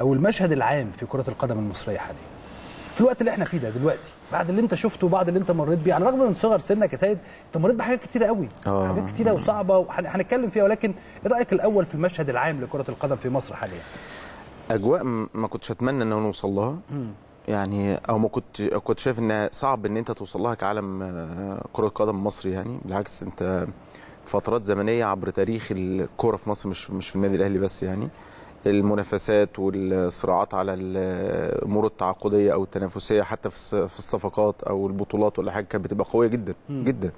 أو المشهد العام في كرة القدم المصرية حاليا. في الوقت اللي إحنا فيه ده دلوقتي بعد اللي أنت شفته وبعد اللي أنت مريت بيه على الرغم من صغر سنك يا سيد أنت مريت بحاجات كتيرة قوي آه. حاجات كتيرة وصعبة وهنتكلم فيها ولكن إيه رأيك الأول في المشهد العام لكرة القدم في مصر حاليا؟ أجواء ما كنتش أتمنى إن نوصل لها. يعني أو ما كنت كنت شايف إن صعب إن أنت توصل لها كعالم آه، كرة قدم مصري يعني. بالعكس أنت فترات زمنية عبر تاريخ الكورة في مصر مش مش في النادي الأهلي بس يعني. المنافسات والصراعات على الأمور التعاقدية أو التنافسية حتى في الص- في الصفقات أو البطولات ولا حاجة كانت بتبقى قوية جدا جدا.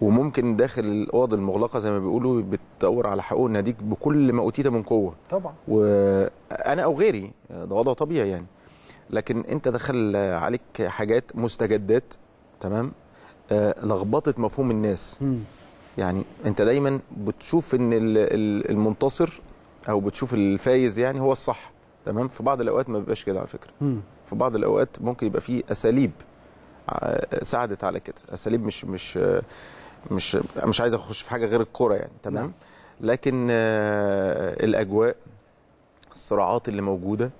وممكن داخل الأوض المغلقة زي ما بيقولوا بتدور على حقوق ناديك بكل ما اوتيت من قوة. طبعا. وأنا أو غيري ده وضع طبيعي يعني. لكن أنت دخل عليك حاجات مستجدات تمام؟ آه، لخبطت مفهوم الناس. يعني أنت دايما بتشوف إن ال- ال- المنتصر أو بتشوف الفايز يعني هو الصح تمام؟ في بعض الأوقات ما بيبقاش كده على فكرة. في بعض الأوقات ممكن يبقى فيه أساليب ع- ساعدت على كده. أساليب مش مش آه، مش مش عايز أخش في حاجة غير الكورة يعني تمام؟ نعم. لكن آه، الأجواء الصراعات اللي موجودة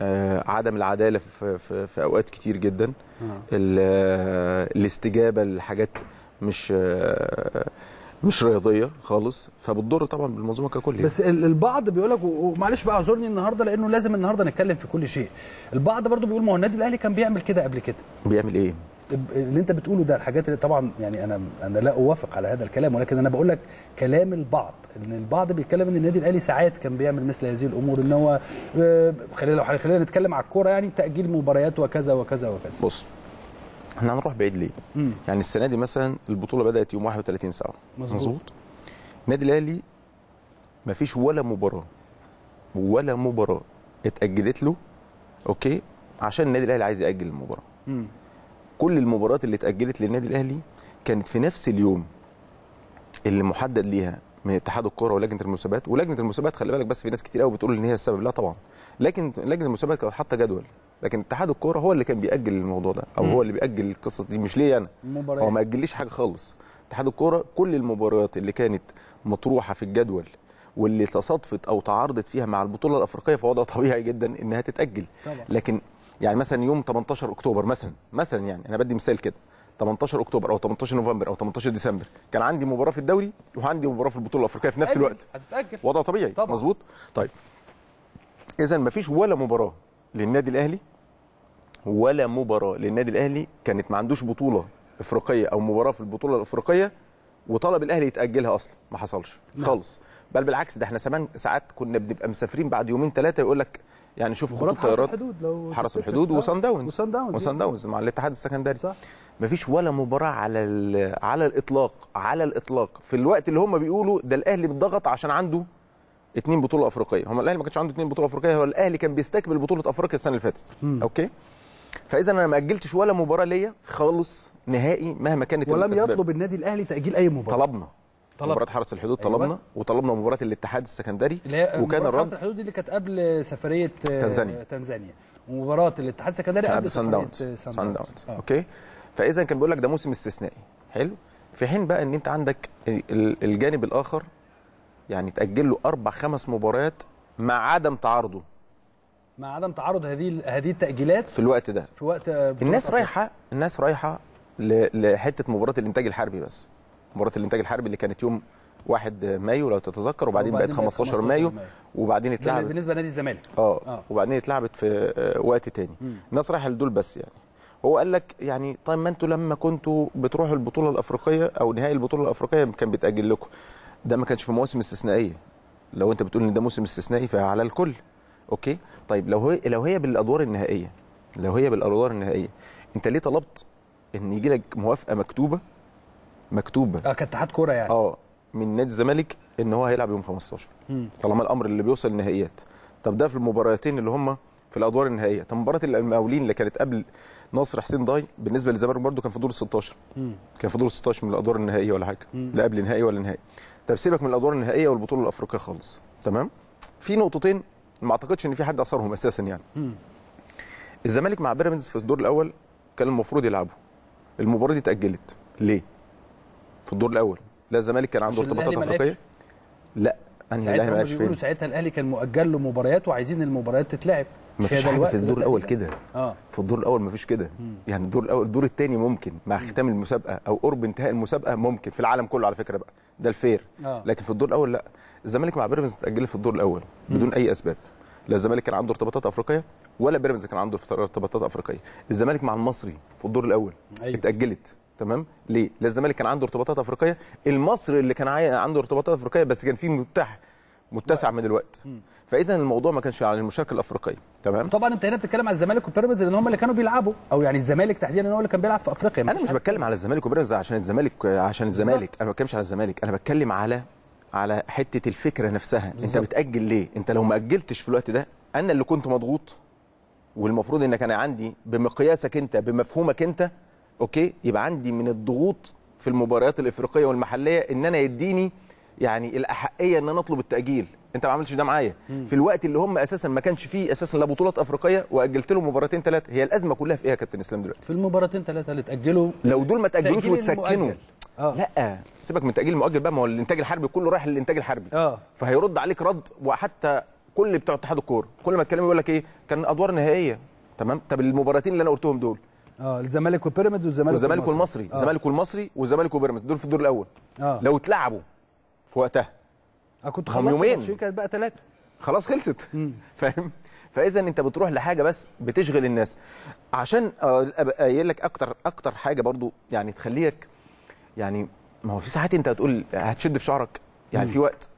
آه، عدم العدالة في, في, في أوقات كتير جدا آه، الاستجابة لحاجات مش آه، مش رياضية خالص فبتضر طبعا بالمنظومة ككل يعني. بس ال- البعض بيقول لك ومعلش بقى اعذرني النهارده لأنه لازم النهارده نتكلم في كل شيء البعض برضو بيقول ما هو النادي الأهلي كان بيعمل كده قبل كده بيعمل إيه؟ اللي أنت بتقوله ده الحاجات اللي طبعا يعني أنا أنا لا أوافق على هذا الكلام ولكن أنا بقول لك كلام البعض إن البعض بيتكلم إن النادي الأهلي ساعات كان بيعمل مثل هذه الأمور إن هو آه، خلينا لو خلينا نتكلم على الكورة يعني تأجيل مباريات وكذا وكذا وكذا بص إحنا هنروح بعيد ليه؟ مم. يعني السنة دي مثلا البطولة بدأت يوم 31 ساعة مظبوط. النادي الأهلي مفيش ولا مباراة ولا مباراة اتأجلت له أوكي عشان النادي الأهلي عايز يأجل المباراة مم. كل المباريات اللي اتأجلت للنادي الأهلي كانت في نفس اليوم اللي محدد ليها من اتحاد الكورة ولجنة المسابقات ولجنة المسابقات خلي بالك بس في ناس كتير قوي بتقول إن هي السبب لا طبعا لكن لجنة المسابقات كانت حاطة جدول لكن اتحاد الكورة هو اللي كان بيأجل الموضوع ده أو مم. هو اللي بيأجل القصص دي مش ليا أنا. هو ما أجليش حاجة خالص. اتحاد الكورة كل المباريات اللي كانت مطروحة في الجدول واللي تصادفت أو تعارضت فيها مع البطولة الأفريقية فوضع طبيعي جدا إنها تتأجل. طبعا. لكن يعني مثلا يوم 18 أكتوبر مثلا مثلا يعني أنا بدي مثال كده. 18 أكتوبر أو 18 نوفمبر أو 18 ديسمبر كان عندي مباراة في الدوري وعندي مباراة في البطولة الأفريقية في نفس أجل. الوقت. هتتأجل. وضع طبيعي. طبعا. مظبوط؟ طيب. اذا ما فيش ولا مباراة للنادي الأهلي ولا مباراة للنادي الأهلي كانت ما عندوش بطولة إفريقية أو مباراة في البطولة الإفريقية وطلب الأهلي يتأجلها أصلا. ما حصلش نعم. خالص. بل بالعكس ده إحنا زمان ساعات كنا بنبقى مسافرين بعد يومين ثلاثة يقول لك يعني شوف مباراة خطوط حرس طيارات الحدود لو حرس. الحدود آه. وصن داونز. وصن داونز. وصن داونز مع الاتحاد السكندري. صح. مفيش ولا مباراة على على الإطلاق على الإطلاق. في الوقت اللي هم بيقولوا ده الأهلي بيتضغط عشان عنده اتنين بطولة إفريقية. هم الأهلي ما كانش عنده اتنين بطولة إفريقية هو الأهلي كان بيستكمل بطولة أفريقيا السنة اللي فاتت. okay؟ فاذا أنا ما اجلتش ولا مباراه ليا خالص نهائي مهما كانت ولم الأسباب. يطلب النادي الأهلي تأجيل أي مباراة طلبنا طلب. مباراة حرس الحدود أيوة. طلبنا وطلبنا مباراة الاتحاد السكندري وكان الرد حرس الحدود دي اللي كانت قبل سفرية آه، تنزانيا. تنزانيا ومباراة الاتحاد السكندري قبل قبل سان داونز آه، سان داونز آه. okay فإذا كان بيقول لك ده موسم استثنائي حلو في حين بقى إن أنت عندك ال- ال- الجانب الآخر يعني تأجل له أربع خمس مباريات مع عدم تعارضه مع عدم تعارض هذه هذه التأجيلات في الوقت ده. في وقت الناس. رايحه الناس رايحة لحتة مباراة الإنتاج الحربي بس. مباراة الإنتاج الحربي اللي كانت يوم 1 مايو لو تتذكر وبعدين بقت 15 مايو وبعدين ده اتلعبت. بالنسبة لنادي الزمالك. آه. آه. وبعدين اتلعبت في آه، وقت تاني. الناس رايحة لدول بس يعني. هو قال لك يعني طيب ما أنتوا لما كنتوا بتروحوا البطولة الأفريقية أو نهائي البطولة الأفريقية كان بيتأجل لكم. ده ما كانش في مواسم استثنائية. لو انت بتقول إن ده موسم استثنائي فعلى الكل. okay؟ طيب لو هي لو هي بالأدوار النهائية لو هي بالأدوار النهائية أنت ليه طلبت إن يجي لك موافقة مكتوبة؟ مكتوبة. آه كاتحاد كورة يعني. آه من نادي الزمالك إن هو هيلعب يوم 15 مم. طالما الأمر اللي بيوصل للنهائيات. طب ده في المباراتين اللي هم في الأدوار النهائية. طب مباراة المقاولين اللي كانت قبل نصر حسين ضاي بالنسبة للزمالك برده كان في دور ال 16 مم. كان في دور ال 16 من الأدوار النهائية ولا حاجة. مم. لا قبل نهائي ولا نهائي. طب سيبك من الأدوار النهائية والبطولة الأفريقية خالص. تمام؟ في نقطتين ما أعتقدش إن في حد أثرهم أساسا يعني. الزمالك مع بيراميدز في الدور الأول كان المفروض يلعبوا المباراة دي اتأجلت. ليه؟ في الدور الأول. لا الزمالك كان عنده ارتباطات أفريقية. لا. انهي الاهلي ما لعبش فين. ساعتها الأهلي كان مؤجل له مباريات وعايزين المباريات تتلعب. ما مش فيش هي ده حاجة في الدور الأول. كده. آه. في الدور الأول ما فيش كده يعني الدور الأول الدور الثاني ممكن مع ختام المسابقة أو قرب انتهاء المسابقة ممكن في العالم كله على فكرة بقى. ده الفير. آه. لكن في الدور الأول لا. الزمالك مع بيراميدز اتأجل في الدور الأول بدون أي أسباب. لا الزمالك كان عنده ارتباطات أفريقية ولا بيراميدز كان عنده ارتباطات أفريقية. الزمالك مع المصري في الدور الأول أيوة. اتأجلت. تمام؟ ليه؟ لا الزمالك كان عنده ارتباطات افريقية. المصري اللي كان عنده ارتباطات افريقية بس كان فيه متاح متسع من الوقت. فإذا الموضوع ما كانش على المشاركة الأفريقية. تمام؟ طبعا أنت هنا بتتكلم على الزمالك وبيراميدز لأن هم اللي كانوا بيلعبوا. أو يعني الزمالك تحديدا هو اللي كان بيلعب في أفريقيا. أنا مش بتكلم على الزمالك وبيراميدز عشان الزمالك عشان الزمالك. أنا ما بتكلمش على الزمالك. أنا بتكلم على على حتة الفكرة نفسها. أنت بالظبط. بتأجل ليه؟ أنت لو ما أجلتش في الوقت ده أنا اللي كنت مضغوط والمفروض ان كان عندي بمقياسك أنت بمفهومك أنت أوكي؟ يبقى عندي من الضغوط في المباريات الإفريقية والمحلية إن أنا يديني يعني الأحقية إن أنا أطلب التأجيل. أنت ما عملتش ده معايا. في الوقت اللي هم أساسا ما كانش فيه أساسا لا بطولات أفريقية وأجلت لهم مباراتين ثلاثة هي الأزمة كلها في إيه يا كابتن إسلام دلوقتي؟ في المباراتين ثلاثة اللي اتاجلوا لو دول ما تأجلوش وتسكنوا. آه. لا. سيبك من التاجيل المؤجل بقى. ما هو الإنتاج الحربي كله رايح للإنتاج الحربي. آه. فهيرد عليك رد وحتى كل بتوع اتحاد الكورة. كل ما تكلموا يقول لك إيه؟ كان أدوار نهائية. تمام؟ طب المباراتين اللي أنا قلتهم دول آه الزمالك وبيراميدز والزمالك والزمالك والمصري. آه. الزمالك والمصري والزمالك وبيراميدز. دول في الدور الأول. آه. لو اتلعبوا في وقتها. آه، كنت خلصت يومين. كانت بقى ثلاثة خلاص خلصت. فاهم؟ فإذا أنت بتروح لحاجة بس بتشغل الناس. عشان آه، قايل لك أكتر أكتر حاجة برضو يعني تخليك يعني ما هو في ساعات أنت هتقول هتشد في شعرك. يعني في وقت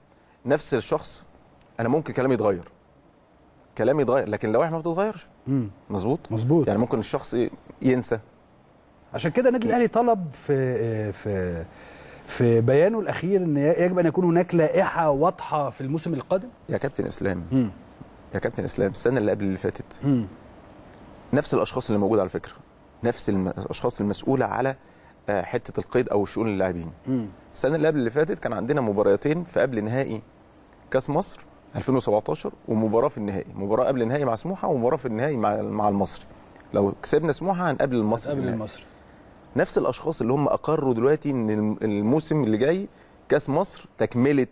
نفس الشخص أنا ممكن كلامي يتغير. كلامي يتغير. لكن لو إحنا ما بتتغيرش. مظبوط؟ مظبوط. يعني ممكن الشخص ينسى. عشان كده النادي الأهلي طلب في في في بيانه الأخير إن يجب أن يكون هناك لائحة واضحة في الموسم القادم. يا كابتن إسلام. امم يا كابتن إسلام السنة اللي قبل اللي فاتت. امم نفس الأشخاص اللي موجودة على فكرة. نفس الأشخاص المسؤولة على آه، حتة القيد أو شؤون اللاعبين. السنة اللي قبل اللي فاتت كان عندنا مباراتين في قبل نهائي كأس مصر 2017 ومباراة في النهائي. مباراة قبل النهائي مع سموحة ومباراة في النهائي مع مع المصري. لو كسبنا سموحة هنقابل المصري النهائي. المصري. نفس الأشخاص اللي هم أقروا دلوقتي إن الم- الموسم اللي جاي كأس مصر تكملة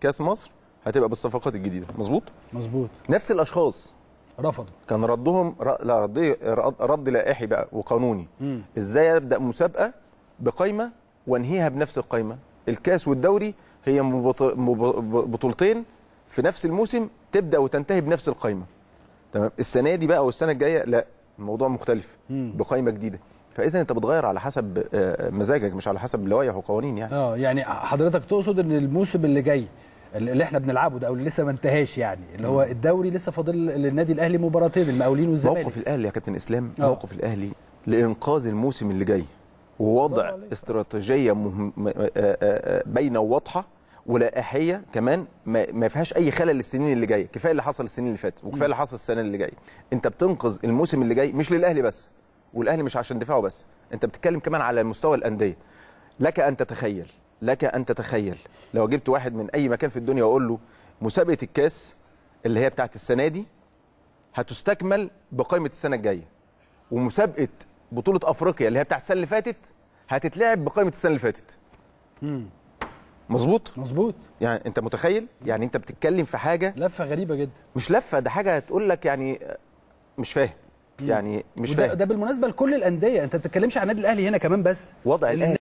كأس مصر هتبقى بالصفقات الجديدة. مظبوط؟ مظبوط. نفس الأشخاص رفضوا. كان ردهم. لا رد رد, لائحي بقى وقانوني. امم إزاي أبدأ مسابقة بقايمة وأنهيها بنفس القايمة؟ الكأس والدوري هي. بطولتين في نفس الموسم تبدأ وتنتهي بنفس القايمة. تمام؟ السنة دي بقى والسنة الجاية لا. الموضوع مختلف مم. بقايمه جديدة فإذا أنت بتغير على حسب آه، مزاجك مش على حسب لوائح وقوانين يعني آه يعني حضرتك تقصد إن الموسم اللي جاي اللي إحنا بنلعبه ده أو اللي لسه ما انتهاش يعني اللي هو الدوري لسه فاضل للنادي الأهلي مباراتين المقاولين والزمالك موقف الأهلي يا كابتن إسلام آه. موقف الأهلي لإنقاذ الموسم اللي جاي ووضع. استراتيجية مهم آه، آه، باينه وواضحة ولائحية كمان ما فيهاش أي خلل السنين اللي جاية. كفاية اللي حصل السنين اللي فاتت وكفاية اللي حصل السنة اللي جاية. أنت بتنقذ الموسم اللي جاي مش للأهلي بس والأهلي مش عشان دفاعه بس. أنت بتتكلم كمان على مستوى الأندية. لك أن تتخيل لك أن تتخيل لو جبت واحد من أي مكان في الدنيا وأقول له مسابقة الكاس اللي هي بتاعت السنة دي هتستكمل بقائمة السنة الجاية. ومسابقة بطولة أفريقيا اللي هي بتاعت السنة اللي فاتت هتتلعب بقائمة السنة اللي فاتت. مظبوط؟ مظبوط. يعني انت متخيل؟ يعني انت بتتكلم في حاجة لفة غريبة جدا. مش لفة ده حاجة هتقول لك يعني مش فاهم. يعني مش فاهم. ده بالمناسبة لكل الأندية. انت ما بتتكلمش عن النادي الأهلي هنا كمان بس. وضع الأهلي.